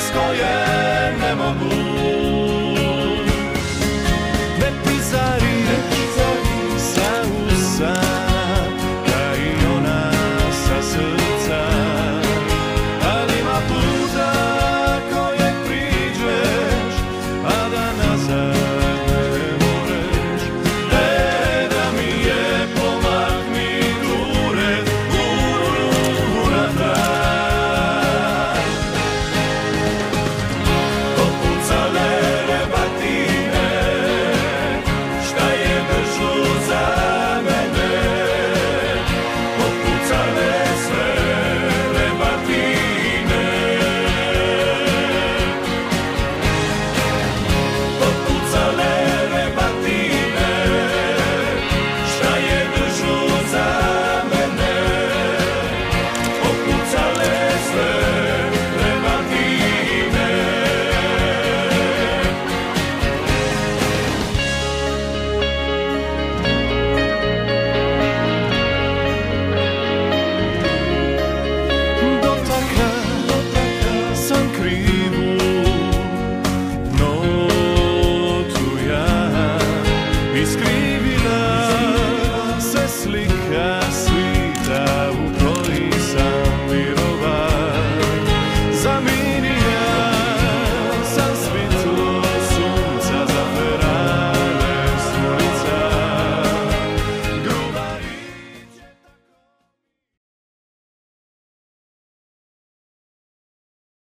skoje nemohu